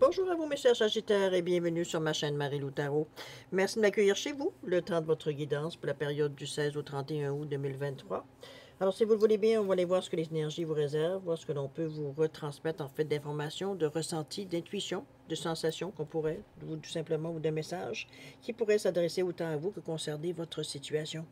Bonjour à vous mes chers Sagittaires et bienvenue sur ma chaîne Marie-Lou Tarot. Merci de m'accueillir chez vous, le temps de votre guidance pour la période du 16 au 31 août 2023. Alors si vous le voulez bien, on va aller voir ce que les énergies vous réservent, voir ce que l'on peut vous retransmettre en fait d'informations, de ressentis, d'intuitions, de sensations qu'on pourrait, ou tout simplement, ou de messages qui pourraient s'adresser autant à vous que concerner votre situation.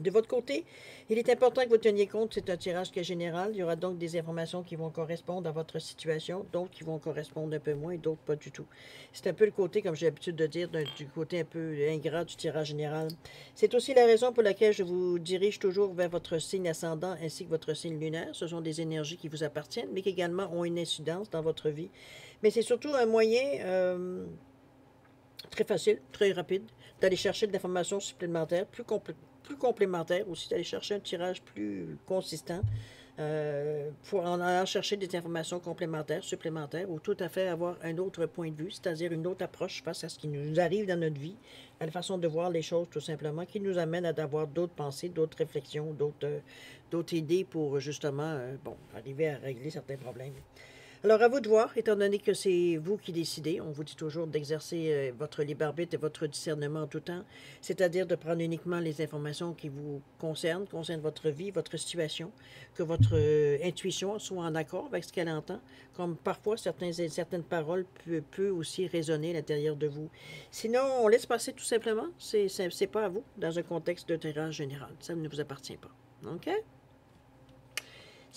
De votre côté, il est important que vous teniez compte, c'est un tirage qui est général. Il y aura donc des informations qui vont correspondre à votre situation, d'autres qui vont correspondre un peu moins et d'autres pas du tout. C'est un peu le côté, comme j'ai l'habitude de dire, du côté un peu ingrat du tirage général. C'est aussi la raison pour laquelle je vous dirige toujours vers votre signe ascendant ainsi que votre signe lunaire. Ce sont des énergies qui vous appartiennent, mais qui également ont une incidence dans votre vie. Mais c'est surtout un moyen euh, très facile, très rapide, d'aller chercher de l'information supplémentaire, plus, plus complémentaire, aussi d'aller chercher un tirage plus consistant euh, pour en chercher des informations complémentaires, supplémentaires, ou tout à fait avoir un autre point de vue, c'est-à-dire une autre approche face à ce qui nous arrive dans notre vie, à la façon de voir les choses tout simplement, qui nous amène à avoir d'autres pensées, d'autres réflexions, d'autres d'autres idées pour justement euh, bon, arriver à régler certains problèmes. Alors, à vous de voir, étant donné que c'est vous qui décidez, on vous dit toujours d'exercer euh, votre libre arbitre et votre discernement en tout temps, c'est-à-dire de prendre uniquement les informations qui vous concernent, concernent votre vie, votre situation, que votre euh, intuition soit en accord avec ce qu'elle entend, comme parfois certains, certaines paroles peuvent aussi résonner à l'intérieur de vous. Sinon, on laisse passer tout simplement, c'est pas à vous, dans un contexte de tirage général. Ça ne vous appartient pas. OK?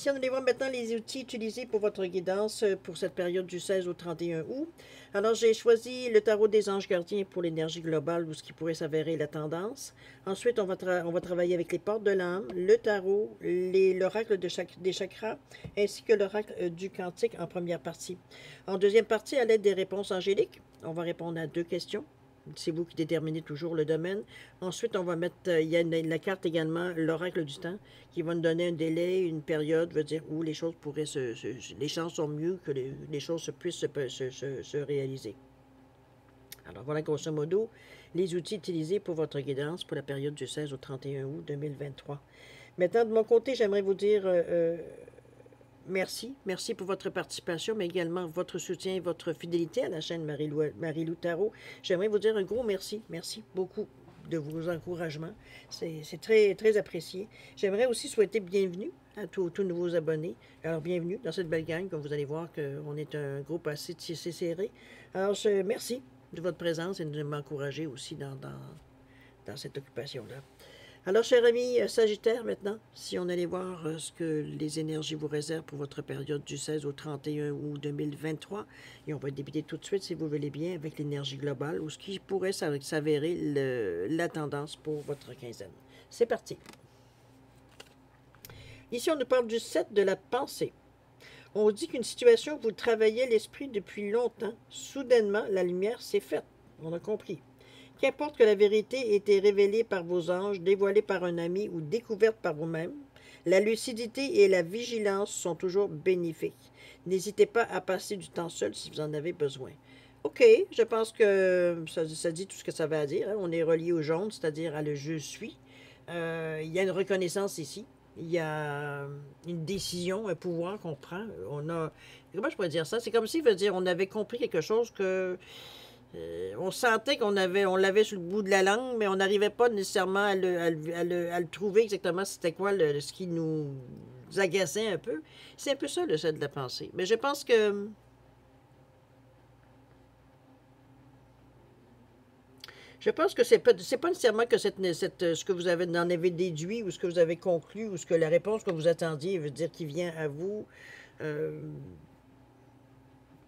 Si on allait voir maintenant les outils utilisés pour votre guidance euh, pour cette période du 16 au 31 août. Alors, j'ai choisi le tarot des anges gardiens pour l'énergie globale ou ce qui pourrait s'avérer la tendance. Ensuite, on va, on va travailler avec les portes de l'âme, le tarot, l'oracle de des chakras, ainsi que l'oracle euh, du quantique en première partie. En deuxième partie, à l'aide des réponses angéliques, on va répondre à deux questions. C'est vous qui déterminez toujours le domaine. Ensuite, on va mettre, euh, il y a la carte également, l'oracle du temps, qui va nous donner un délai, une période, veut dire où les choses pourraient se, les chances sont mieux que les, choses se, puissent se, se, réaliser. Alors voilà grosso modo les outils utilisés pour votre guidance pour la période du 16 au 31 août 2023. Maintenant, de mon côté, j'aimerais vous dire euh, euh, merci. Merci pour votre participation, mais également votre soutien et votre fidélité à la chaîne Marie-Lou Marie Tarot. J'aimerais vous dire un gros merci. Merci beaucoup de vos encouragements. C'est très, très apprécié. J'aimerais aussi souhaiter bienvenue à tous, nouveaux abonnés. Alors, bienvenue dans cette belle gang. Comme vous allez voir qu'on est un groupe assez, serré. Alors, merci de votre présence et de m'encourager aussi dans cette occupation-là. Alors, cher ami euh, Sagittaire, maintenant, si on allait voir euh, ce que les énergies vous réservent pour votre période du 16 au 31 août 2023, et on va débuter tout de suite, si vous voulez bien, avec l'énergie globale, ou ce qui pourrait s'avérer la tendance pour votre quinzaine. C'est parti. Ici, on nous parle du 7 de la pensée. On dit qu'une situation, vous travaillez l'esprit depuis longtemps. Soudainement, la lumière s'est faite. On a compris. Qu'importe que la vérité ait été révélée par vos anges, dévoilée par un ami ou découverte par vous-même, la lucidité et la vigilance sont toujours bénéfiques. N'hésitez pas à passer du temps seul si vous en avez besoin. OK, je pense que ça, dit tout ce que ça veut dire. Hein. On est relié au jaune, c'est-à-dire à le je suis. Euh, il y a une reconnaissance ici. Il y a une décision, un pouvoir qu'on prend. On a. Comment je pourrais dire ça? C'est comme si, veut dire, on avait compris quelque chose que euh, on sentait qu'on avait, on l'avait sur le bout de la langue, mais on n'arrivait pas nécessairement à le, trouver exactement c'était quoi ce qui nous agaçait un peu. C'est un peu ça le set de la pensée. Mais je pense que Je pense que c'est pas, pas nécessairement que ce que vous avez, en avez déduit ou ce que vous avez conclu ou ce que la réponse que vous attendiez veut dire qui vient à vous euh,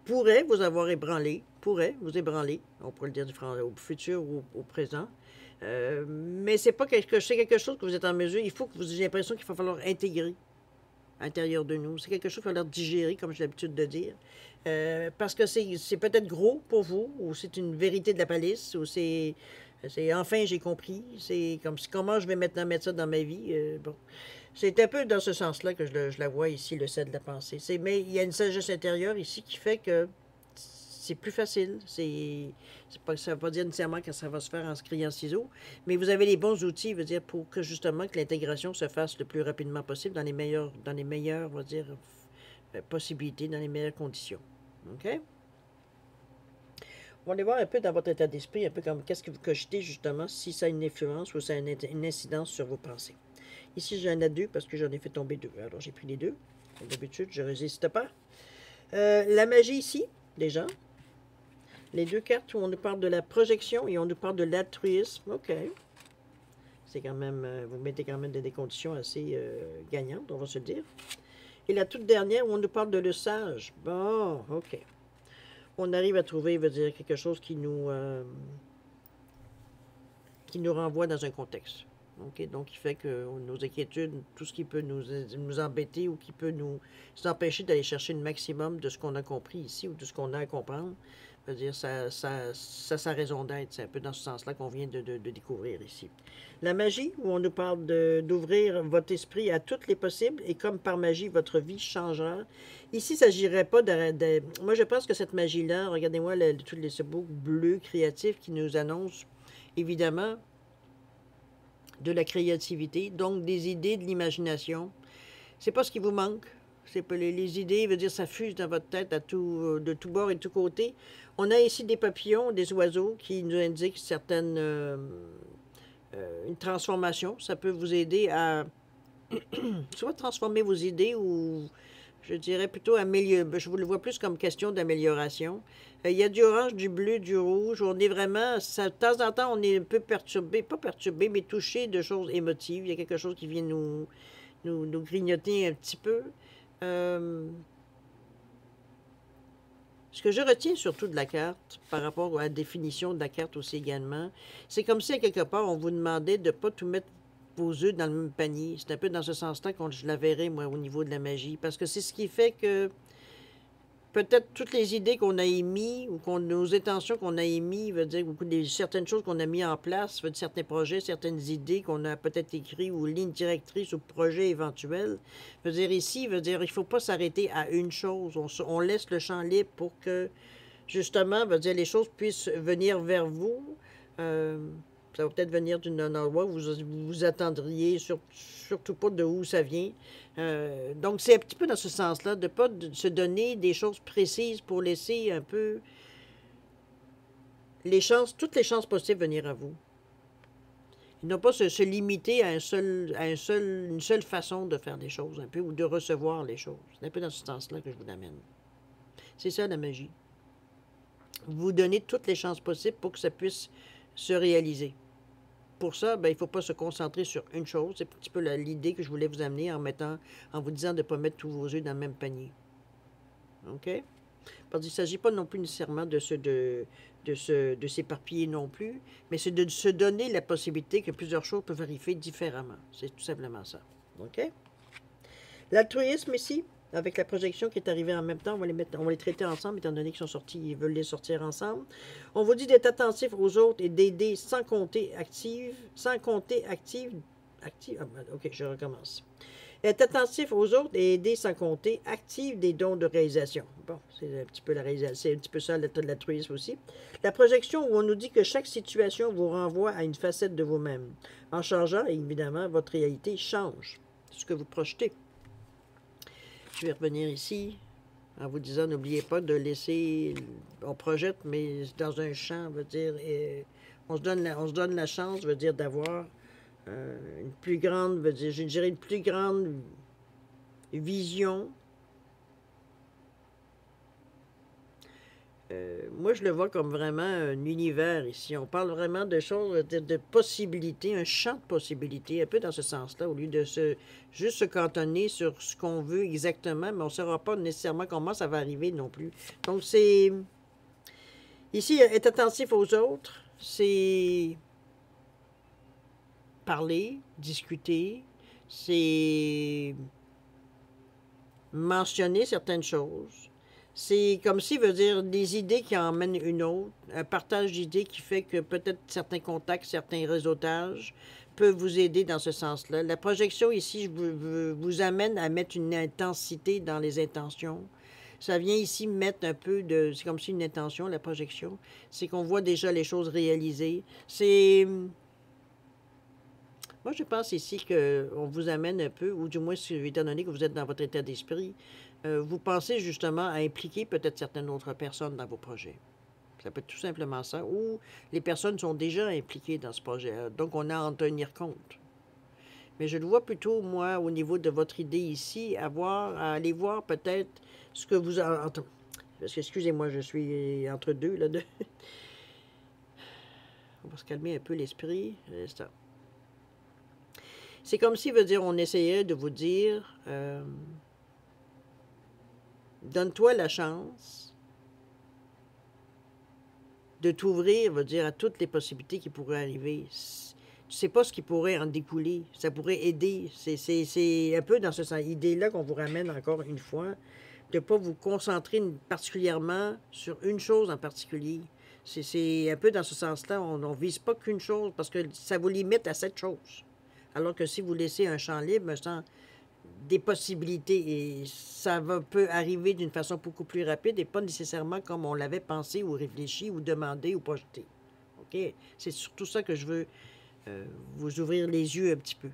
pourrait vous avoir ébranlé, pourrait vous ébranler, on pourrait le dire du au futur ou au présent. Euh, mais c'est pas quelque, quelque chose que vous êtes en mesure, il faut que vous ayez l'impression qu'il va falloir intégrer à l'intérieur de nous. C'est quelque chose qu'il va falloir digérer, comme j'ai l'habitude de dire. Euh, parce que c'est peut-être gros pour vous, ou c'est une vérité de la palisse, ou c'est enfin j'ai compris. C'est comme si comment je vais maintenant mettre ça dans ma vie. Euh, bon. C'est un peu dans ce sens-là que je, je, la vois ici, le set de la pensée. Mais il y a une sagesse intérieure ici qui fait que c'est plus facile. C'est, pas, ça ne veut pas dire nécessairement que ça va se faire en se criant ciseaux, mais vous avez les bons outils, dire, pour que justement que l'intégration se fasse le plus rapidement possible dans les meilleures, dans les meilleures, on va dire, euh, possibilités, dans les meilleures conditions. OK? on va aller voir un peu dans votre état d'esprit, un peu comme qu'est-ce que vous cogitez justement, si ça a une influence ou ça a une, une incidence sur vos pensées. Ici, j'en ai deux parce que j'en ai fait tomber deux. Alors, j'ai pris les deux. Comme d'habitude, je ne résiste pas. Euh, la magie ici, déjà. Les deux cartes où on nous parle de la projection et on nous parle de l'altruisme. OK. C'est quand même, euh, vous mettez quand même des conditions assez euh, gagnantes, on va se dire. Et la toute dernière où on nous parle de le sage. Bon, OK. On arrive à trouver, veut dire, quelque chose qui nous, qui nous renvoie dans un contexte. Donc, il fait que nos inquiétudes, tout ce qui peut nous, nous embêter ou qui peut nous empêcher d'aller chercher le maximum de ce qu'on a compris ici ou de ce qu'on a à comprendre, veut dire, ça, ça, ça sa raison d'être. C'est un peu dans ce sens-là qu'on vient de, découvrir ici. La magie, où on nous parle d'ouvrir votre esprit à toutes les possibles et comme par magie, votre vie changera. Ici, il ne s'agirait pas de, Moi, je pense que cette magie-là, regardez-moi tous les, ce beau bleu créatif qui nous annonce, évidemment, de la créativité, donc des idées, de l'imagination. C'est pas ce qui vous manque. Les, idées, veut dire ça fuse dans votre tête à tout, euh, de tous bords et de tous côtés. On a ici des papillons, des oiseaux qui nous indiquent certaines euh, euh, une transformation. Ça peut vous aider à soit transformer vos idées ou je dirais plutôt améliorer. Je vous le vois plus comme question d'amélioration. Il y a du orange, du bleu, du rouge. On est vraiment, de temps en temps, on est un peu perturbé, pas perturbé, mais touché de choses émotives. Il y a quelque chose qui vient nous, nous grignoter un petit peu. Euh, ce que je retiens surtout de la carte, par rapport à la définition de la carte aussi également, c'est comme si à quelque part on vous demandait de ne pas tout mettre vos œufs dans le même panier. C'est un peu dans ce sens-là que je la verrais, moi, au niveau de la magie. Parce que c'est ce qui fait que peut-être toutes les idées qu'on a émises ou qu'on, nos intentions qu'on a émises, veut dire beaucoup certaines choses qu'on a mis en place, veut dire, certains projets, certaines idées qu'on a peut-être écrites ou lignes directrices ou projets éventuels. Veut dire ici, veut dire il faut pas s'arrêter à une chose. On, laisse le champ libre pour que justement, veut dire les choses puissent venir vers vous. Euh, ça va peut-être venir d'un endroit où vous vous attendriez surtout pas de où ça vient. Euh, donc, c'est un petit peu dans ce sens-là, de ne pas se donner des choses précises pour laisser un peu les chances, toutes les chances possibles venir à vous. Et non pas se, limiter à, un seul, à une seule façon de faire des choses, un peu, ou de recevoir les choses. C'est un peu dans ce sens-là que je vous amène. C'est ça la magie. Vous donner toutes les chances possibles pour que ça puisse se réaliser pour ça, ben, il ne faut pas se concentrer sur une chose. C'est un petit peu l'idée que je voulais vous amener en mettant, en vous disant de ne pas mettre tous vos œufs dans le même panier. OK? Parce qu'il ne s'agit pas non plus nécessairement de de, de, de s'éparpiller non plus, mais c'est de se donner la possibilité que plusieurs choses peuvent arriver différemment. C'est tout simplement ça. OK? L'altruisme ici, avec la projection qui est arrivée en même temps. On va les, mettre, on va les traiter ensemble, étant donné qu'ils sont sortis, ils veulent les sortir ensemble. On vous dit d'être attentif aux autres et d'aider sans compter active, sans compter active, active, ah, ben, ok, je recommence. Être attentif aux autres et aider sans compter, active des dons de réalisation. Bon, c'est un petit peu la réalisation, un petit peu ça aussi. La projection où on nous dit que chaque situation vous renvoie à une facette de vous-même. En changeant, évidemment, votre réalité change. Ce que vous projetez. Je vais revenir ici? En vous disant, n'oubliez pas de laisser, on projette, mais dans un champ, veut dire, on, se donne la, on se donne la chance, veut dire, d'avoir euh, une plus grande, je dirais une plus grande vision Euh, moi, je le vois comme vraiment un univers ici. On parle vraiment de choses, de, possibilités, un champ de possibilités, un peu dans ce sens-là, au lieu de se juste se cantonner sur ce qu'on veut exactement, mais on ne saura pas nécessairement comment ça va arriver non plus. Donc, c'est... Ici, être attentif aux autres, c'est parler, discuter, c'est mentionner certaines choses, c'est comme si veut dire des idées qui emmènent une autre, un partage d'idées qui fait que peut-être certains contacts, certains réseautages peuvent vous aider dans ce sens-là. La projection ici vous, vous amène à mettre une intensité dans les intentions. Ça vient ici mettre un peu de... C'est comme si une intention, la projection. C'est qu'on voit déjà les choses réalisées. C'est... Moi, je pense ici qu'on vous amène un peu, ou du moins, étant donné que vous êtes dans votre état d'esprit, euh, vous pensez justement à impliquer peut-être certaines autres personnes dans vos projets? Ça peut être tout simplement ça. Ou les personnes sont déjà impliquées dans ce projet Donc, on a à en tenir compte. Mais je le vois plutôt, moi, au niveau de votre idée ici, à, à aller voir peut-être ce que vous... Parce que, excusez-moi, je suis entre deux, là. De... On va se calmer un peu l'esprit. C'est comme si, veut dire, on essayait de vous dire... Euh, Donne-toi la chance de t'ouvrir, veut dire, à toutes les possibilités qui pourraient arriver. Tu sais pas ce qui pourrait en découler. Ça pourrait aider. C'est un peu dans cette idée-là qu'on vous ramène encore une fois, de ne pas vous concentrer particulièrement sur une chose en particulier. C'est un peu dans ce sens-là. On ne vise pas qu'une chose parce que ça vous limite à cette chose. Alors que si vous laissez un champ libre, me semble, des possibilités et ça va, peut arriver d'une façon beaucoup plus rapide et pas nécessairement comme on l'avait pensé ou réfléchi ou demandé ou projeté. OK? C'est surtout ça que je veux euh, vous ouvrir les yeux un petit peu.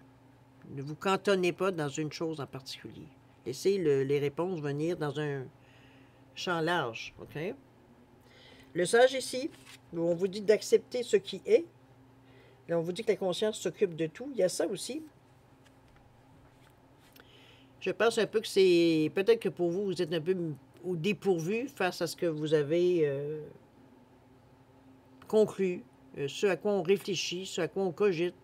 Ne vous cantonnez pas dans une chose en particulier. Laissez les réponses venir dans un champ large. OK? Le sage ici, on vous dit d'accepter ce qui est, on vous dit que la conscience s'occupe de tout, il y a ça aussi. Je pense un peu que c'est. Peut-être que pour vous, vous êtes un peu au dépourvu face à ce que vous avez euh, conclu, euh, ce à quoi on réfléchit, ce à quoi on cogite.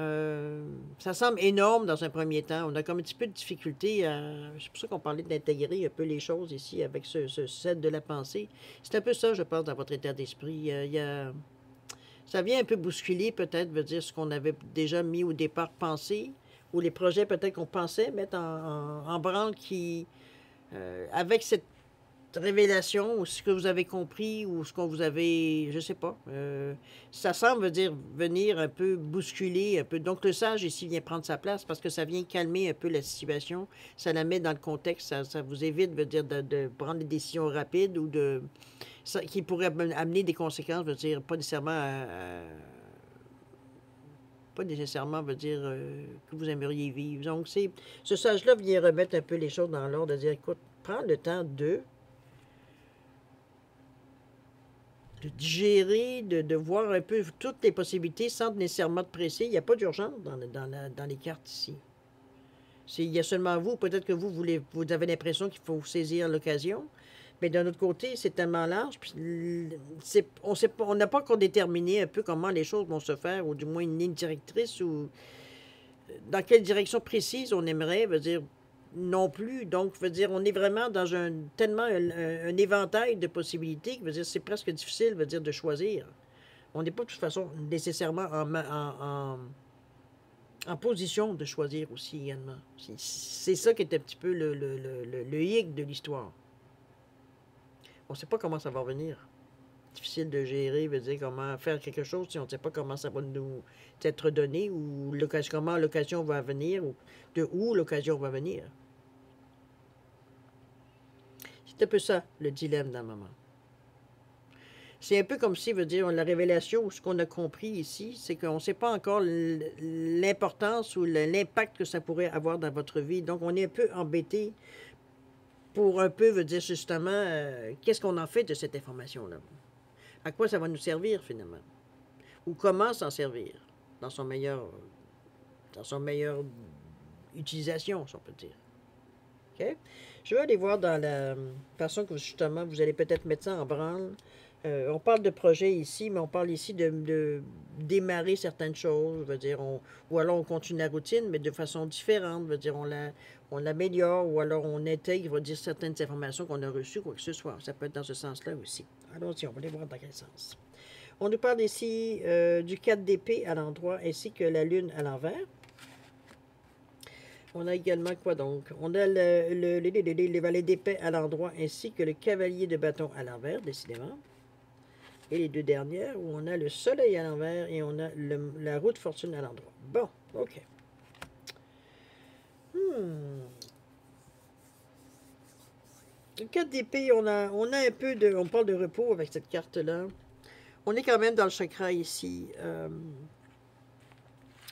Euh, ça semble énorme dans un premier temps. On a comme un petit peu de difficulté à. C'est pour ça qu'on parlait d'intégrer un peu les choses ici avec ce, set de la pensée. C'est un peu ça, je pense, dans votre état d'esprit. Il y a... Ça vient un peu bousculer, peut-être, veut dire ce qu'on avait déjà mis au départ pensé ou les projets peut-être qu'on pensait mettre en, branle qui, euh, avec cette révélation, ou ce que vous avez compris, ou ce qu'on vous avez, je sais pas, euh, ça semble dire venir un peu bousculer un peu. Donc le sage ici vient prendre sa place parce que ça vient calmer un peu la situation, ça la met dans le contexte, ça, vous évite, veut dire, de, prendre des décisions rapides ou de, qui pourraient amener des conséquences, veut dire, pas nécessairement à pas nécessairement veut dire euh, que vous aimeriez vivre. Donc, ce sage-là vient remettre un peu les choses dans l'ordre, de dire, écoute, prends le temps de, de digérer, de, de, voir un peu toutes les possibilités sans nécessairement te presser. Il n'y a pas d'urgence dans, dans, dans les cartes ici. Il y a seulement vous, peut-être que vous, voulez, vous avez l'impression qu'il faut saisir l'occasion. Mais d'un autre côté, c'est tellement large, puis on sait on n'a pas encore déterminé un peu comment les choses vont se faire, ou du moins une ligne directrice, ou dans quelle direction précise on aimerait, veut dire non plus. Donc, veut dire, on est vraiment dans un tellement un, éventail de possibilités que veut dire c'est presque difficile, veut dire, de choisir. On n'est pas de toute façon nécessairement en, en, en, position de choisir aussi également. C'est ça qui est un petit peu le, le, le, le hic de l'histoire on ne sait pas comment ça va venir. Difficile de gérer, veut dire comment faire quelque chose si on ne sait pas comment ça va nous être donné ou comment l'occasion va venir ou de où l'occasion va venir. C'est un peu ça le dilemme d'un moment. C'est un peu comme si, veut dire, la révélation ou ce qu'on a compris ici, c'est qu'on ne sait pas encore l'importance ou l'impact que ça pourrait avoir dans votre vie. Donc, on est un peu embêté pour un peu veut dire justement euh, qu'est-ce qu'on en fait de cette information-là? À quoi ça va nous servir finalement? Ou comment s'en servir dans son meilleur dans son meilleure utilisation, si on peut dire. OK? Je vais aller voir dans la façon que vous allez peut-être mettre ça en branle. Euh, on parle de projet ici, mais on parle ici de, démarrer certaines choses, on, ou alors on continue la routine, mais de façon différente, veut dire, on la, on l'améliore ou alors on intègre, dire, certaines informations qu'on a reçues, quoi que ce soit. Ça peut être dans ce sens-là aussi. Allons-y, on va aller voir dans quel sens. On nous parle ici euh, du 4 d'épée à l'endroit ainsi que la lune à l'envers. On a également quoi donc? On a le, le, les valets d'épée à l'endroit ainsi que le cavalier de bâton à l'envers, décidément. Et les deux dernières où on a le soleil à l'envers et on a la roue de fortune à l'endroit. Bon, OK. Hmm. Le 4 d'épée, on a, on a un peu de... On parle de repos avec cette carte-là. On est quand même dans le chakra ici. Euh,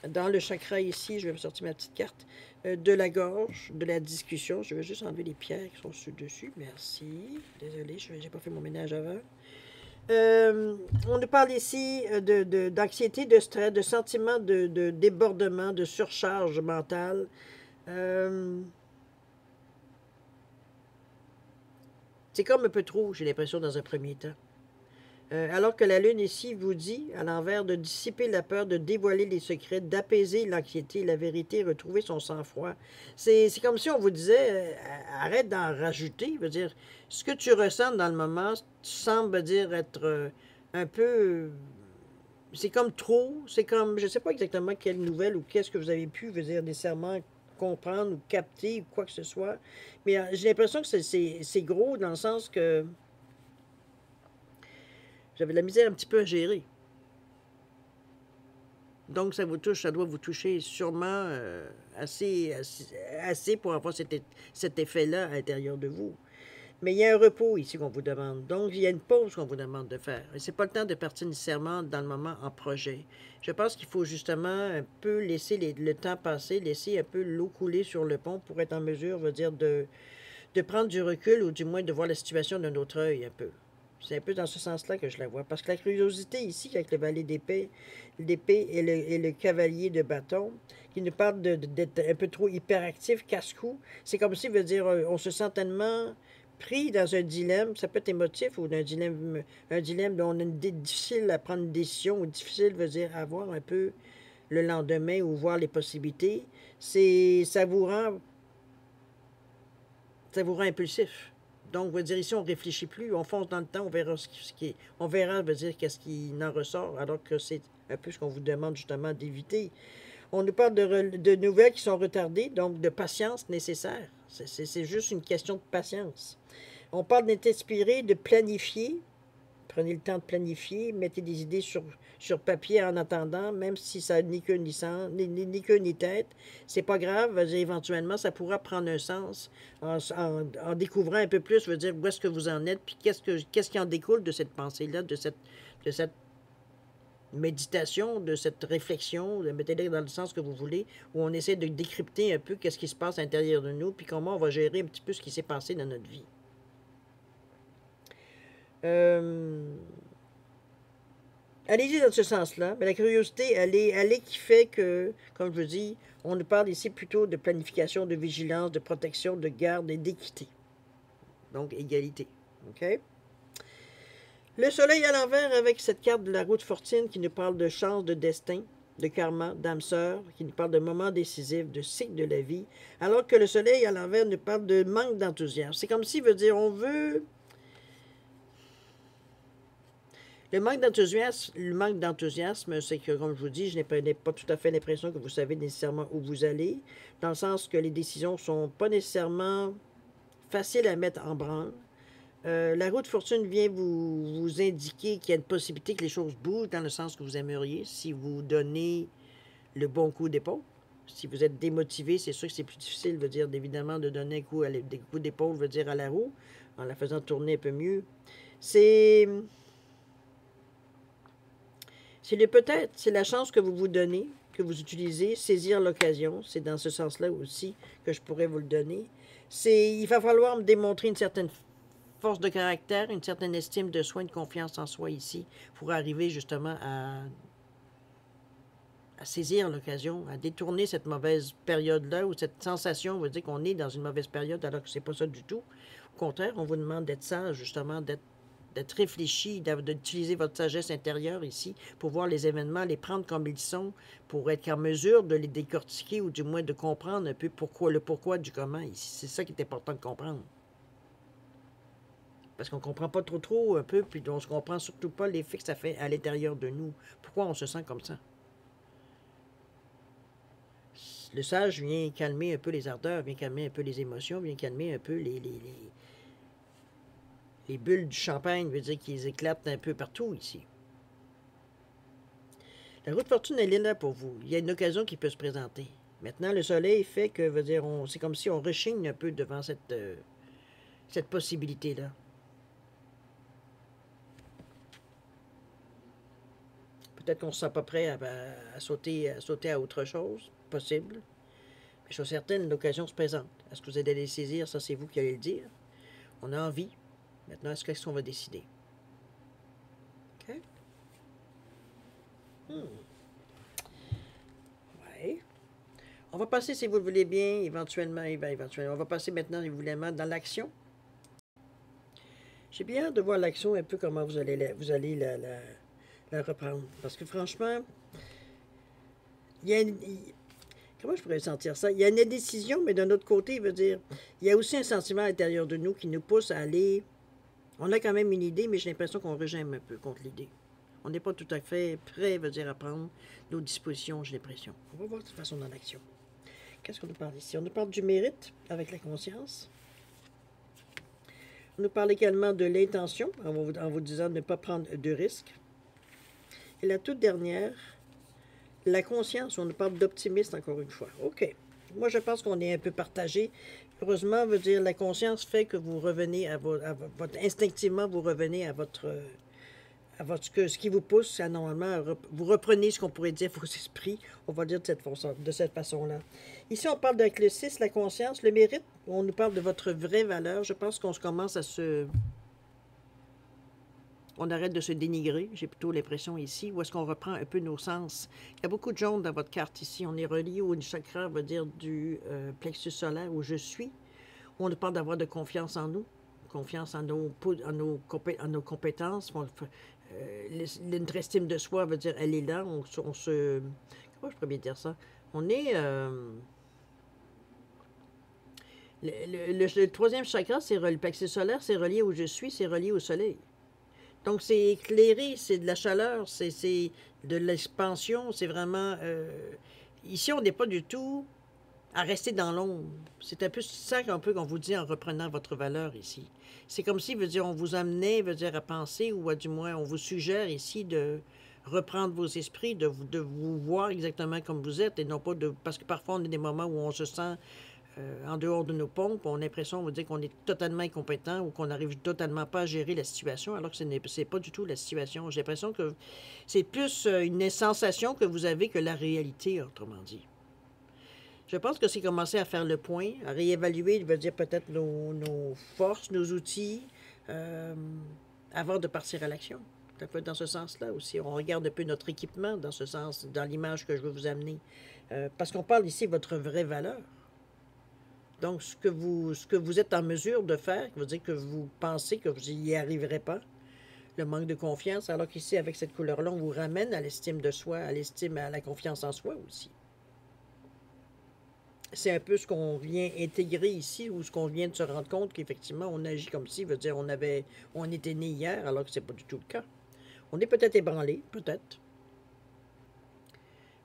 dans le chakra ici, je vais me sortir ma petite carte, euh, de la gorge, de la discussion. Je vais juste enlever les pierres qui sont dessus. Merci. Désolé, je n'ai pas fait mon ménage avant. Euh, on nous parle ici d'anxiété, de, stress, de sentiments de, de, débordement, de surcharge mentale. Euh, c'est comme un peu trop, j'ai l'impression, dans un premier temps. Euh, alors que la Lune ici vous dit, à l'envers, de dissiper la peur, de dévoiler les secrets, d'apaiser l'anxiété, la vérité, retrouver son sang-froid. C'est comme si on vous disait, euh, arrête d'en rajouter. Veut dire, ce que tu ressens dans le moment, tu sembles dire être euh, un peu... c'est comme trop, c'est comme, je ne sais pas exactement quelle nouvelle ou qu'est-ce que vous avez pu, veut dire, nécessairement comprendre ou capter ou quoi que ce soit. Mais j'ai l'impression que c'est gros dans le sens que j'avais de la misère un petit peu à gérer. Donc, ça vous touche, ça doit vous toucher sûrement euh, assez, assez, pour avoir cet, cet effet-là à l'intérieur de vous. Mais il y a un repos ici qu'on vous demande. Donc, il y a une pause qu'on vous demande de faire. Et ce n'est pas le temps de partir nécessairement dans le moment en projet. Je pense qu'il faut justement un peu laisser le temps passer, laisser un peu l'eau couler sur le pont pour être en mesure, veut dire, de, de prendre du recul ou du moins de voir la situation d'un autre œil un peu. C'est un peu dans ce sens-là que je la vois. Parce que la curiosité ici, avec le valet d'épée, et le, et le, cavalier de bâton, qui nous parle d'être un peu trop hyperactif, casse-cou, c'est comme si, veut dire, euh, on se sent tellement pris dans un dilemme, ça peut être émotif ou un dilemme, un dilemme dont on a une difficile à prendre une décision ou difficile, veut dire, à voir un peu le lendemain ou voir les possibilités, c'est ça vous rend ça vous rend impulsif. Donc, veut dire ici, on ne réfléchit plus, on fonce dans le temps, on verra ce qui, est, on verra, veut dire, qu'est-ce qui en ressort, alors que c'est un peu ce qu'on vous demande justement d'éviter. On nous parle de, de, nouvelles qui sont retardées, donc de patience nécessaire. C'est juste une question de patience. On parle d'être inspiré, de planifier, Prenez le temps de planifier, mettez des idées sur, sur papier en attendant, même si ça n'a ni queue ni, ni, ni, queue ni tête. C'est pas grave, éventuellement, ça pourra prendre un sens en, en, découvrant un peu plus, veut dire où est-ce que vous en êtes, puis qu'est-ce, que, qu'est-ce qui en découle de cette pensée-là, de cette, de cette méditation, de cette réflexion, mettez-le dans le sens que vous voulez, où on essaie de décrypter un peu qu'est-ce qui se passe à l'intérieur de nous, puis comment on va gérer un petit peu ce qui s'est passé dans notre vie. Euh, allez-y dans ce sens-là. Mais la curiosité, elle est, elle est qui fait que, comme je vous dis, on nous parle ici plutôt de planification, de vigilance, de protection, de garde et d'équité. Donc, égalité. OK? Le soleil à l'envers avec cette carte de la route fortune qui nous parle de chance, de destin, de karma, d'âme sœur, qui nous parle de moments décisifs, de cycle de la vie, alors que le soleil à l'envers nous parle de manque d'enthousiasme. C'est comme s'il veut dire on veut Le manque d'enthousiasme, le manque d'enthousiasme, c'est que, comme je vous dis, je n'ai pas, tout à fait l'impression que vous savez nécessairement où vous allez, dans le sens que les décisions ne sont pas nécessairement faciles à mettre en branle. Euh, la route fortune vient vous, vous indiquer qu'il y a une possibilité que les choses bougent dans le sens que vous aimeriez si vous donnez le bon coup d'épaule. Si vous êtes démotivé, c'est sûr que c'est plus difficile, veut dire, évidemment, de donner un coup à des coups d'épaule, veut dire, à la roue, en la faisant tourner un peu mieux. C'est c'est peut-être, c'est la chance que vous vous donnez, que vous utilisez, saisir l'occasion. C'est dans ce sens-là aussi que je pourrais vous le donner. C'est, il va falloir me démontrer une certaine force de caractère, une certaine estime de soi, une confiance en soi ici, pour arriver justement à, saisir l'occasion, à détourner cette mauvaise période-là, ou cette sensation, veut dire qu'on est dans une mauvaise période, alors que c'est pas ça du tout. Au contraire, on vous demande d'être sage, justement, d'être d'être réfléchi, d'utiliser votre sagesse intérieure ici pour voir les événements, les prendre comme ils sont, pour être en mesure de les décortiquer ou du moins de comprendre un peu pourquoi, le pourquoi du comment ici. C'est ça qui est important de comprendre. Parce qu'on ne comprend pas trop trop un peu, puis on ne se comprend surtout pas l'effet que ça fait à l'intérieur de nous. Pourquoi on se sent comme ça? Le sage vient calmer un peu les ardeurs, vient calmer un peu les émotions, vient calmer un peu les, bulles du champagne veut dire qu'ils éclatent un peu partout ici. La route fortune, est là pour vous. Il y a une occasion qui peut se présenter. Maintenant, le soleil fait que, veut dire, c'est comme si on rechigne un peu devant cette, euh, cette possibilité-là. Peut-être qu'on ne se sent pas prêt à, sauter, à sauter à autre chose, possible. Mais je suis certaine, l'occasion se présente. Est-ce que vous allez les saisir? Ça, c'est vous qui allez le dire. On a envie. Maintenant, est-ce qu'on va décider? Hmm. Ouais. On va passer, si vous le voulez bien, éventuellement. On va passer maintenant, si vous voulez, dans l'action. J'ai bien hâte de voir l'action, un peu comment vous allez la, reprendre. Parce que franchement, il y a une, comment je pourrais sentir ça? Il y a une indécision, mais d'un autre côté, il veut dire, il y a aussi un sentiment à l'intérieur de nous qui nous pousse à aller. On a quand même une idée, mais j'ai l'impression qu'on régime un peu contre l'idée. On n'est pas tout à fait prêt, veut dire, à prendre nos dispositions, j'ai l'impression. On va voir de toute façon dans l'action. Qu'est-ce qu'on nous parle ici? On nous parle du mérite avec la conscience. On nous parle également de l'intention, en vous, disant de ne pas prendre de risques. Et la toute dernière, la conscience, on nous parle d'optimiste encore une fois. OK. Moi, je pense qu'on est un peu partagé. Heureusement, veut dire la conscience fait que vous revenez à, votre, instinctivement, vous revenez à votre à votre, ce qui vous pousse à normalement, vous reprenez ce qu'on pourrait dire vos esprits, on va dire de cette, façon, de cette façon-là. Ici, on parle avec le 6, la conscience, le mérite, on nous parle de votre vraie valeur. Je pense qu'on commence à se... On arrête de se dénigrer, j'ai plutôt l'impression ici, où est-ce qu'on reprend un peu nos sens. Il y a beaucoup de jaune dans votre carte ici. On est relié au chakra, on va dire, du euh, plexus solaire, où je suis. On parle d'avoir de confiance en nous, confiance en nos, en nos, en nos compétences, euh, notre estime de soi veut dire, elle est là, on, se... Comment je pourrais bien dire ça? On est... Euh, le, troisième chakra, c'est le plexus solaire, c'est relié où je suis, c'est relié au soleil. Donc, c'est éclairé, c'est de la chaleur, c'est de l'expansion, c'est vraiment... Euh, ici, on n'est pas du tout à rester dans l'ombre. C'est un peu ça peu qu'on vous dit en reprenant votre valeur ici. C'est comme si, veut dire, on vous amenait, veut dire, à penser, ou à du moins, on vous suggère ici de reprendre vos esprits, de, de vous voir exactement comme vous êtes, et non pas de... Parce que parfois, on a des moments où on se sent euh, en dehors de nos pompes, on a l'impression, on va dire qu'on est totalement incompétent ou qu'on n'arrive totalement pas à gérer la situation, alors que ce n'est pas du tout la situation. J'ai l'impression que c'est plus euh, une sensation que vous avez que la réalité, autrement dit. Je pense que c'est commencer à faire le point, à réévaluer, il veut dire peut-être nos, forces, nos outils, euh, avant de partir à l'action. Ça dans ce sens-là aussi. On regarde un peu notre équipement dans ce sens, dans l'image que je veux vous amener. Parce qu'on parle ici de votre vraie valeur. Donc, ce que, vous, ce que vous êtes en mesure de faire, veut dire que vous pensez que vous n'y arriverez pas, le manque de confiance, alors qu'ici, avec cette couleur-là, on vous ramène à l'estime de soi, à l'estime, à la confiance en soi aussi c'est un peu ce qu'on vient intégrer ici ou ce qu'on vient de se rendre compte qu'effectivement on agit comme si, veut dire on avait on était né hier alors que c'est pas du tout le cas. On est peut-être ébranlé, peut-être.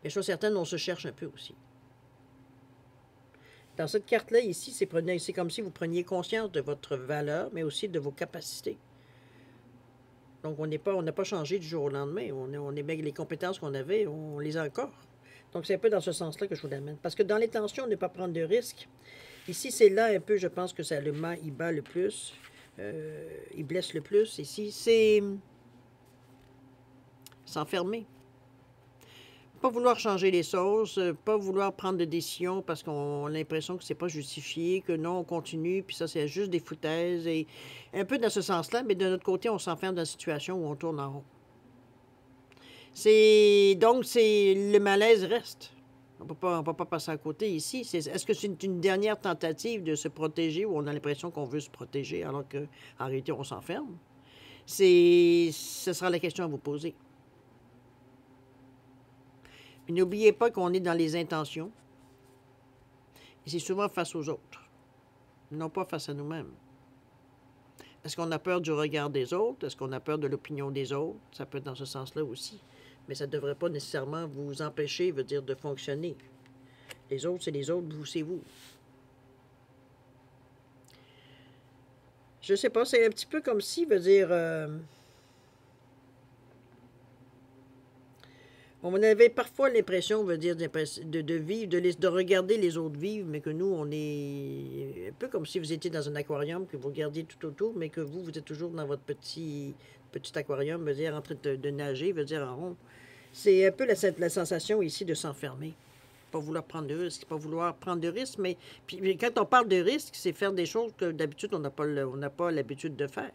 Mais chose certaine, on se cherche un peu aussi. Dans cette carte-là, ici, c'est comme si vous preniez conscience de votre valeur, mais aussi de vos capacités. Donc, on n'est pas, on n'a pas changé du jour au lendemain. On, on est, les compétences qu'on avait, on les a encore. Donc, c'est un peu dans ce sens-là que je vous l'amène. Parce que dans les tensions, ne pas prendre de risques. Ici, c'est là un peu, je pense que c'est le il bat le plus. Euh, il blesse le plus. Ici, c'est s'enfermer. Pas vouloir changer les choses, pas vouloir prendre de décisions parce qu'on a l'impression que c'est pas justifié, que non, on continue, puis ça, c'est juste des foutaises. Et un peu dans ce sens-là, mais de notre côté, on s'enferme dans une situation où on tourne en rond. C'est donc c'est le malaise reste. On peut pas, peut pas passer à côté ici. Est-ce que c'est une dernière tentative de se protéger où on a l'impression qu'on veut se protéger alors qu'en réalité on s'enferme? Ce sera la question à vous poser. N'oubliez pas qu'on est dans les intentions. Et c'est souvent face aux autres, non pas face à nous-mêmes. Est-ce qu'on a peur du regard des autres? Est-ce qu'on a peur de l'opinion des autres? Ça peut être dans ce sens-là aussi mais ça ne devrait pas nécessairement vous empêcher, veut dire, de fonctionner. Les autres, c'est les autres, vous, c'est vous. Je sais pas, c'est un petit peu comme si, veut dire... Euh, on avait parfois l'impression, veut dire, de, de vivre, de, de, regarder les autres vivre, mais que nous, on est un peu comme si vous étiez dans un aquarium, que vous regardiez tout autour, mais que vous, vous êtes toujours dans votre petit, petit aquarium, veut dire, en train de, nager, veut dire, en rond. C'est un peu la, sensation ici de s'enfermer. Pas vouloir prendre de risques, pas vouloir prendre de risques, mais puis, quand on parle de risques, c'est faire des choses que d'habitude on n'a pas l'habitude de faire.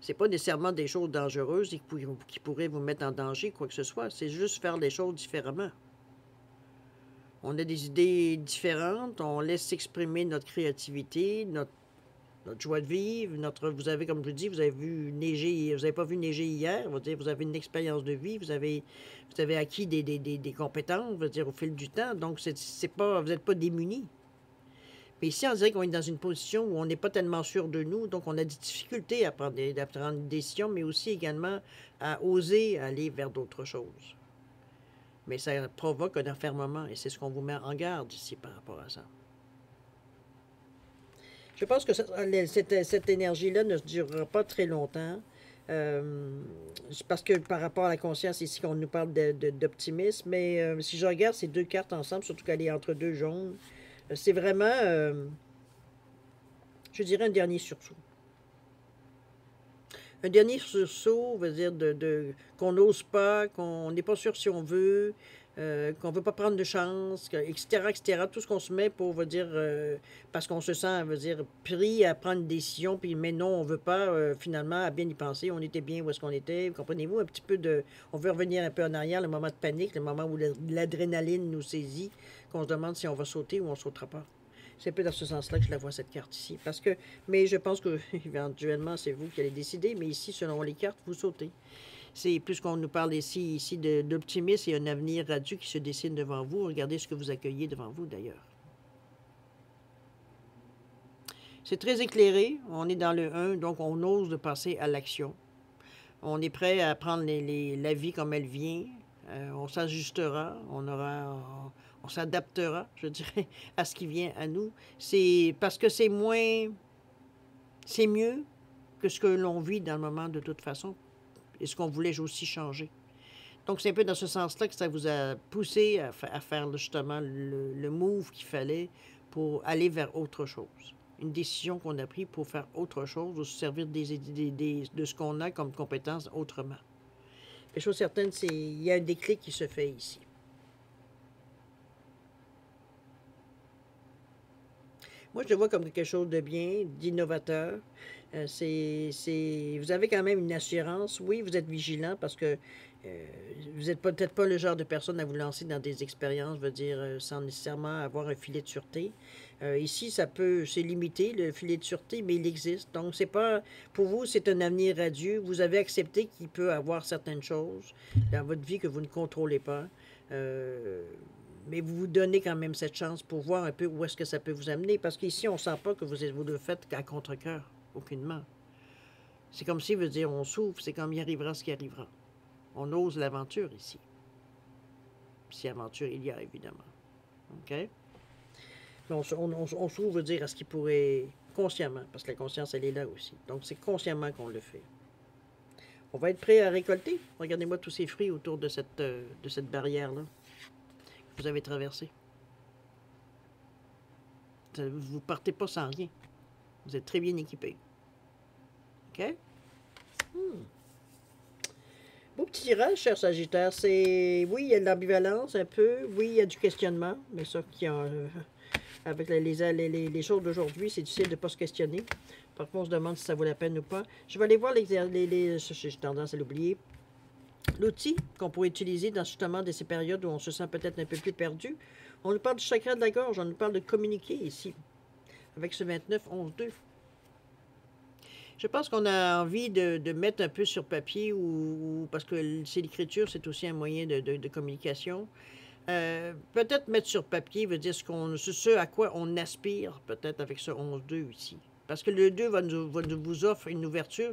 C'est pas nécessairement des choses dangereuses qui, pourraient vous mettre en danger, quoi que ce soit. C'est juste faire les choses différemment. On a des idées différentes, on laisse s'exprimer notre créativité, notre, joie de vivre, notre, vous avez, comme je dis, vous avez vu neiger, vous n'avez pas vu neiger hier, vous, vous avez une expérience de vie, vous avez, vous avez acquis des, des, des, des compétences, vous dire, au fil du temps, donc c'est pas, vous n'êtes pas démunis. Mais ici, on dirait qu'on est dans une position où on n'est pas tellement sûr de nous, donc on a des difficultés à prendre, des, à prendre une décision, mais aussi également à oser aller vers d'autres choses. Mais ça provoque un enfermement, et c'est ce qu'on vous met en garde ici par rapport à ça. Je pense que cette, cette énergie-là ne durera pas très longtemps. Euh, parce que par rapport à la conscience ici, qu'on nous parle d'optimisme, mais euh, si je regarde ces deux cartes ensemble, surtout qu'elle est entre deux jaunes, c'est vraiment, euh, je dirais, un dernier sursaut. Un dernier sursaut veut dire qu'on n'ose pas, qu'on n'est pas sûr si on veut, euh, qu'on ne veut pas prendre de chance, etc., etc. Tout ce qu'on se met pour, veut dire, euh, parce qu'on se sent, veut dire, pris à prendre une décision, puis mais non, on ne veut pas, finalement, à bien y penser, on était bien où est-ce qu'on était, comprenez-vous, un petit peu de, on veut revenir un peu en arrière, le moment de panique, le moment où l'adrénaline nous saisit, qu'on se demande si on va sauter ou on ne sautera pas. C'est un peu dans ce sens-là que je la vois, cette carte ici. Parce que, mais je pense que, éventuellement, c'est vous qui allez décider, mais ici, selon les cartes, vous sautez. C'est plus qu'on nous parle ici, ici d'optimisme et un avenir radieux qui se dessine devant vous. Regardez ce que vous accueillez devant vous, d'ailleurs. C'est très éclairé. On est dans le 1, donc on ose de passer à l'action. On est prêt à prendre la vie comme elle vient. Euh, on s'ajustera. On aura on s'adaptera, je dirais, à ce qui vient à nous. C'est parce que c'est moins, c'est mieux que ce que l'on vit dans le moment de toute façon, et ce qu'on voulait aussi changer. Donc, c'est un peu dans ce sens-là que ça vous a poussé à, faire justement le, move qu'il fallait pour aller vers autre chose. Une décision qu'on a prise pour faire autre chose, ou se servir de ce qu'on a comme compétences autrement. Les chose certaine, c'est qu'il y a un déclic qui se fait ici. Moi, je le vois comme quelque chose de bien, d'innovateur. Euh, c'est, vous avez quand même une assurance. Oui, vous êtes vigilant parce que euh, vous n'êtes peut-être pas le genre de personne à vous lancer dans des expériences, dire, euh, sans nécessairement avoir un filet de sûreté. ici, ça peut, c'est limité, le filet de sûreté, mais il existe. Donc, c'est pas, pour vous, c'est un avenir radieux. Vous avez accepté qu'il peut avoir certaines choses dans votre vie que vous ne contrôlez pas mais vous vous donnez quand même cette chance pour voir un peu où est-ce que ça peut vous amener. Parce qu'ici, on ne sent pas que vous, vous le faites à contre-coeur, aucunement. C'est comme si, veut dire, on souffre, c'est comme il arrivera ce qui arrivera. On ose l'aventure ici. Si aventure il y a, évidemment. OK? On, on, s'ouvre, veut dire, à ce qui pourrait consciemment, parce que la conscience, elle est là aussi. Donc, c'est consciemment qu'on le fait. On va être prêt à récolter. Regardez-moi tous ces fruits autour de cette, euh, barrière-là vous avez traversé. Vous partez pas sans rien. Vous êtes très bien équipé. OK? Hmm. Beau petit tirage, cher Sagittaire. C'est. Oui, il y a de l'ambivalence un peu. Oui, il y a du questionnement. Mais ça, qui euh, avec les, les, les, choses d'aujourd'hui, c'est difficile de ne pas se questionner. Parfois, on se demande si ça vaut la peine ou pas. Je vais aller voir les. les J'ai tendance à l'oublier. L'outil qu'on pourrait utiliser dans justement de ces périodes où on se sent peut-être un peu plus perdu, on nous parle du chakra de la gorge, on nous parle de communiquer ici, avec ce 29-11-2. Je pense qu'on a envie de, mettre un peu sur papier, ou, parce que c'est l'écriture, c'est aussi un moyen de, communication. Euh, peut-être mettre sur papier veut dire ce, qu'on, ce à quoi on aspire, peut-être avec ce 11-2 ici. Parce que le 2 va, nous, va vous offre une ouverture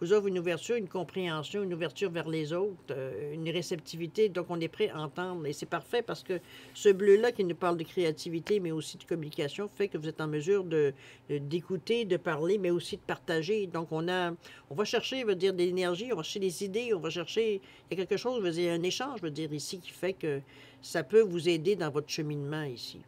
vous offre une ouverture, une compréhension, une ouverture vers les autres, euh, une réceptivité. Donc, on est prêt à entendre. Et c'est parfait parce que ce bleu-là qui nous parle de créativité, mais aussi de communication, fait que vous êtes en mesure de, d'écouter, de parler, mais aussi de partager. Donc, on a, on va chercher, veut dire, de l'énergie, on va chercher des idées, on va chercher, il y a quelque chose, veut dire, un échange, veut dire, ici, qui fait que ça peut vous aider dans votre cheminement ici.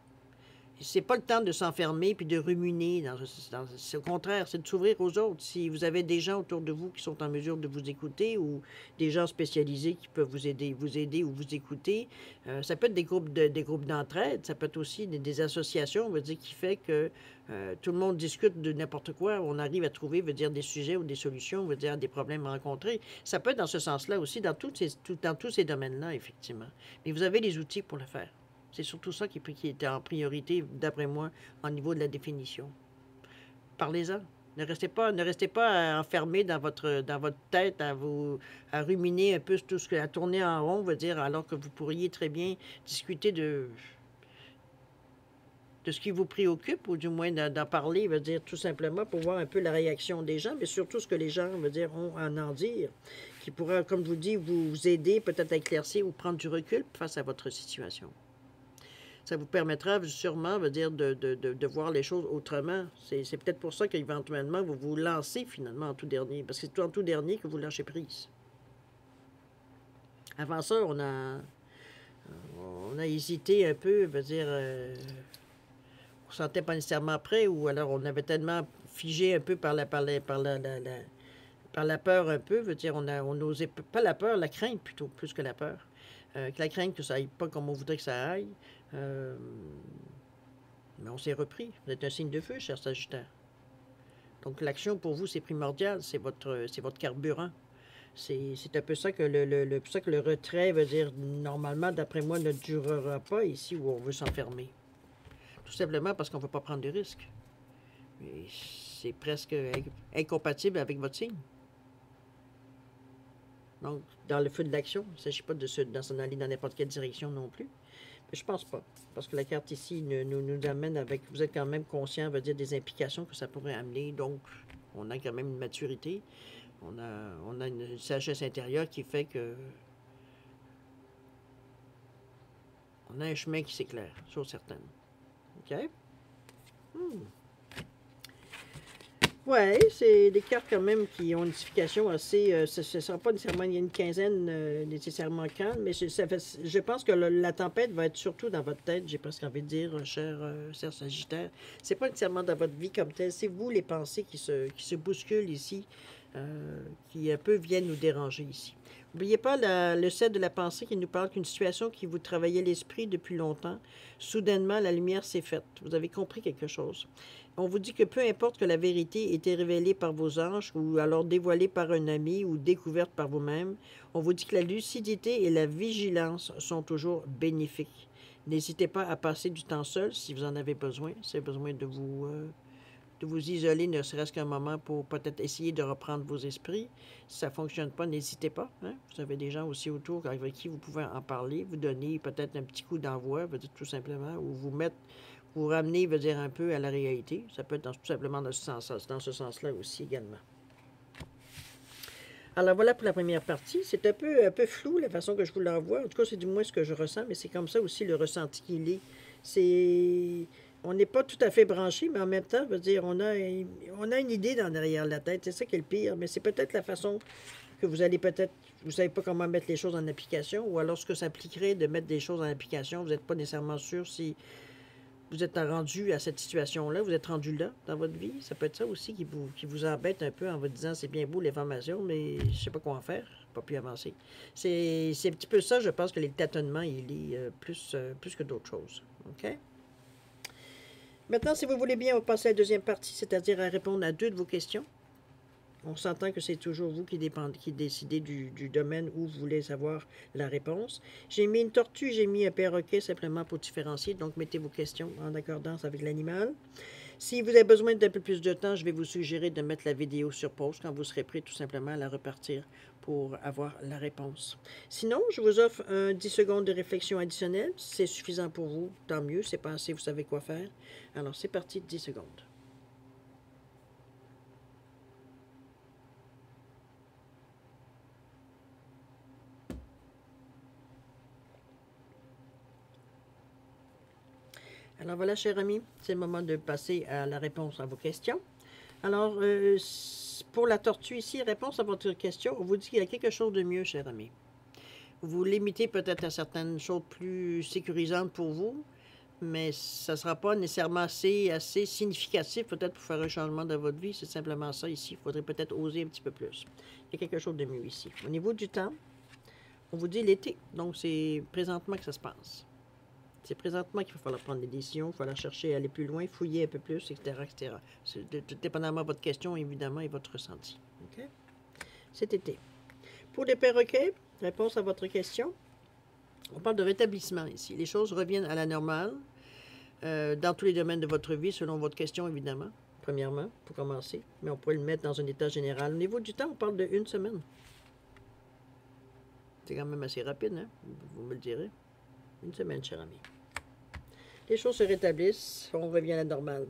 C'est pas le temps de s'enfermer puis de ruminer. Dans, au contraire, c'est de s'ouvrir aux autres. Si vous avez des gens autour de vous qui sont en mesure de vous écouter ou des gens spécialisés qui peuvent vous aider, vous aider ou vous écouter, euh, ça peut être des groupes de, des groupes d'entraide, ça peut être aussi des, associations, on veut dire, qui fait que euh, tout le monde discute de n'importe quoi. On arrive à trouver, veut dire, des sujets ou des solutions, veut dire, des problèmes rencontrés. Ça peut être dans ce sens-là aussi, dans tous ces domaines-là, effectivement. Mais vous avez les outils pour le faire. C'est surtout ça qui, était en priorité, d'après moi, au niveau de la définition. Parlez-en. Ne restez pas, ne enfermé dans votre, tête à vous ruminer un peu tout ce que à tourner en rond, veut dire, alors que vous pourriez très bien discuter de ce qui vous préoccupe, ou du moins d'en parler, veut dire tout simplement pour voir un peu la réaction des gens, mais surtout ce que les gens, ont à en dire, qui pourra, comme je vous dis, vous aider peut-être à éclaircir ou prendre du recul face à votre situation ça vous permettra sûrement, dire, de, de, de, voir les choses autrement. C'est peut-être pour ça qu'éventuellement, vous vous lancez finalement en tout dernier, parce que c'est en tout dernier que vous lâchez prise. Avant ça, on a, on a hésité un peu, veut dire, euh, on ne sentait pas nécessairement prêt, ou alors on avait tellement figé un peu par la, par la, par la, par la peur un peu, veut dire, on, a, on n'osait pas la peur, la crainte plutôt, plus que la peur. Euh, la crainte que ça aille pas comme on voudrait que ça aille. Euh, mais on s'est repris. Vous êtes un signe de feu, cher Sagittaire. Donc l'action pour vous, c'est primordial, c'est votre, votre carburant. C'est un peu ça que le, le, ça que le retrait veut dire, normalement, d'après moi, ne durera pas ici où on veut s'enfermer. Tout simplement parce qu'on ne veut pas prendre de risques. C'est presque incompatible avec votre signe. Donc, dans le feu de l'action, il ne s'agit pas de s'en aller dans n'importe quelle direction non plus. Je pense pas. Parce que la carte ici nous, nous, amène avec. Vous êtes quand même conscient, veut dire, des implications que ça pourrait amener. Donc, on a quand même une maturité. On a, on a une sagesse intérieure qui fait que. On a un chemin qui s'éclaire, sur certaines. OK? Hmm. Oui, c'est des cartes quand même qui ont une signification assez. Euh, ce ne sera pas nécessairement, il une quinzaine euh, nécessairement calme, mais ça je pense que la tempête va être surtout dans votre tête, j'ai presque envie de dire, cher, euh, cher Sagittaire. C'est pas nécessairement dans votre vie comme telle, c'est vous les pensées qui se, qui se bousculent ici, qui un peu viennent nous déranger ici. N'oubliez pas le set de la pensée qui nous parle qu'une situation qui vous travaillait l'esprit depuis longtemps, soudainement, la lumière s'est faite. Vous avez compris quelque chose? On vous dit que peu importe que la vérité ait été révélée par vos anges ou alors dévoilée par un ami ou découverte par vous-même, on vous dit que la lucidité et la vigilance sont toujours bénéfiques. N'hésitez pas à passer du temps seul si vous en avez besoin, si vous avez besoin de vous, euh, vous isoler, ne serait-ce qu'un moment pour peut-être essayer de reprendre vos esprits. Si ça ne fonctionne pas, n'hésitez pas. Hein. Vous avez des gens aussi autour avec qui vous pouvez en parler, vous donner peut-être un petit coup d'envoi, tout simplement, ou vous mettre vous ramener, veut dire un peu à la réalité. Ça peut être tout simplement dans ce sens-là aussi également. Alors voilà pour la première partie. C'est un peu, un peu flou la façon que je vous l'envoie. En tout cas, c'est du moins ce que je ressens, mais c'est comme ça aussi le ressenti qu'il est. C'est. On n'est pas tout à fait branché, mais en même temps, veut dire, on a, on a une idée dans derrière la tête. C'est ça qui est le pire. Mais c'est peut-être la façon que vous allez peut-être. Vous ne savez pas comment mettre les choses en application, ou alors ce que ça impliquerait de mettre des choses en application, vous n'êtes pas nécessairement sûr si vous êtes rendu à cette situation-là, vous êtes rendu là dans votre vie. Ça peut être ça aussi qui vous, qui vous embête un peu en vous disant c'est bien beau l'information, mais je ne sais pas quoi en faire, pas pu avancer. C'est un petit peu ça, je pense que les tâtonnements, il est euh, plus, euh, plus que d'autres choses. OK? Maintenant, si vous voulez bien, on va passer à la deuxième partie, c'est-à-dire à répondre à deux de vos questions. On s'entend que c'est toujours vous qui, qui décidez du, domaine où vous voulez savoir la réponse. J'ai mis une tortue, j'ai mis un perroquet simplement pour différencier, donc mettez vos questions en accordance avec l'animal. Si vous avez besoin d'un peu plus de temps, je vais vous suggérer de mettre la vidéo sur pause quand vous serez prêt tout simplement à la repartir pour avoir la réponse. Sinon, je vous offre un 10 secondes de réflexion additionnelle. c'est suffisant pour vous, tant mieux. C'est pas assez, vous savez quoi faire. Alors, c'est parti, 10 secondes. Alors voilà, cher ami, c'est le moment de passer à la réponse à vos questions. Alors, euh, pour la tortue ici, réponse à votre question, on vous dit qu'il y a quelque chose de mieux, cher ami. Vous limitez peut-être à certaines choses plus sécurisantes pour vous, mais ça ne sera pas nécessairement assez, assez significatif peut-être pour faire un changement dans votre vie. C'est simplement ça ici. Il faudrait peut-être oser un petit peu plus. Il y a quelque chose de mieux ici. Au niveau du temps, on vous dit l'été. Donc, c'est présentement que ça se passe. C'est présentement qu'il va falloir prendre des décisions, il va falloir chercher à aller plus loin, fouiller un peu plus, etc. etc. De- dépendamment de votre question, évidemment, et votre ressenti. OK? Cet été. Pour les perroquets, réponse à votre question. On parle de rétablissement ici. Les choses reviennent à la normale euh, dans tous les domaines de votre vie, selon votre question, évidemment. Premièrement, pour commencer. Mais on pourrait le mettre dans un état général. Au niveau du temps, on parle de une semaine. C'est quand même assez rapide, hein? Vous me le direz. Une semaine, cher ami. Les choses se rétablissent, on revient à la normale.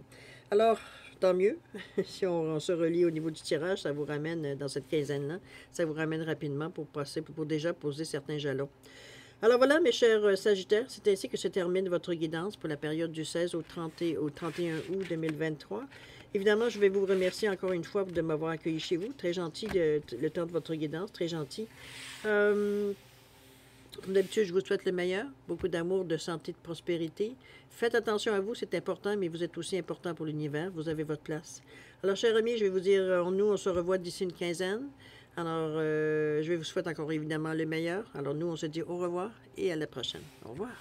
Alors, tant mieux. si on, se relie au niveau du tirage, ça vous ramène euh, dans cette quinzaine-là, ça vous ramène rapidement pour passer, pour, déjà poser certains jalons. Alors voilà, mes chers euh, Sagittaires, c'est ainsi que se termine votre guidance pour la période du 16 au, 30 et- au 31 août 2023. Évidemment, je vais vous remercier encore une fois de m'avoir accueilli chez vous. Très gentil de- le temps de votre guidance, très gentil. Euh, comme d'habitude, je vous souhaite le meilleur, beaucoup d'amour, de santé, de prospérité. Faites attention à vous, c'est important, mais vous êtes aussi important pour l'univers. Vous avez votre place. Alors, chers amis, je vais vous dire, euh, nous, on se revoit d'ici une quinzaine. Alors, euh, je vais vous souhaiter encore évidemment le meilleur. Alors, nous, on se dit au revoir et à la prochaine. Au revoir.